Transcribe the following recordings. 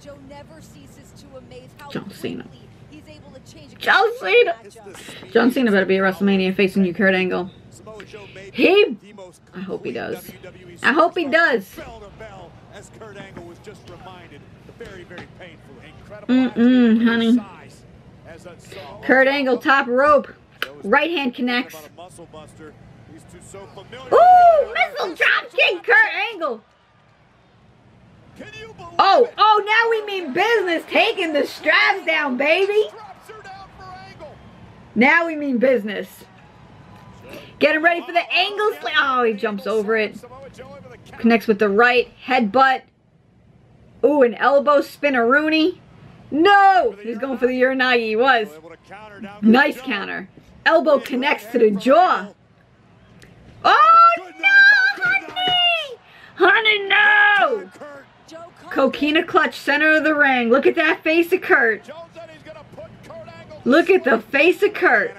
Joe never ceases to amaze how John Cena. he's able to change a John Cena. matchup. John Cena better be at WrestleMania facing you, Kurt Angle. Samoa Joe made He- I hope he does. I hope he does. Bell to bell, as Kurt Angle was just reminded, the very, very painful, incredible Mm-mm, athlete, honey. size, as that Samoa Kurt Angle, top rope. Right hand connects. about muscle buster. These two so familiar. Ooh, missile drop kick, Kurt Angle. Can you believe Oh, oh, now we mean business. Taking the straps down, baby. Drops her down for Angle. Now we mean business. Getting ready for the angle slam. Oh, he jumps over it. Samoa Joe able to count. Connects with the right headbutt. Ooh, an elbow spinner Rooney. No, he's going for the uranage. He was. Able to counter down to Nice counter. Elbow connects to the jaw. Oh no, honey! Honey, no! Kurt. Joe Coquina clutch, center of the ring. Look at that face of Kurt. Look at the face of Kurt.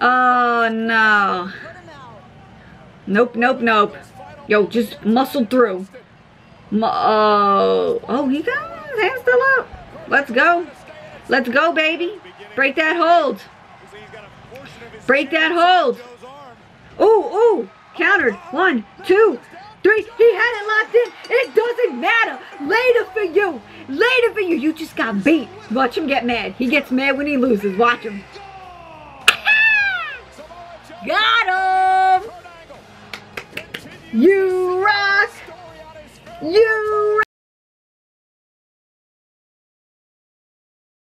Oh no. Nope, nope, nope. Yo, just muscle through. Oh, oh, he got his still up. Let's go. Let's go, baby. Break that hold. Break that hold. Ooh, ooh. Countered. One, two, three. He had it locked in. It doesn't matter. Later for you. For you. You just got beat. Watch him get mad. He gets mad when he loses. Watch him. Got him. You rock. You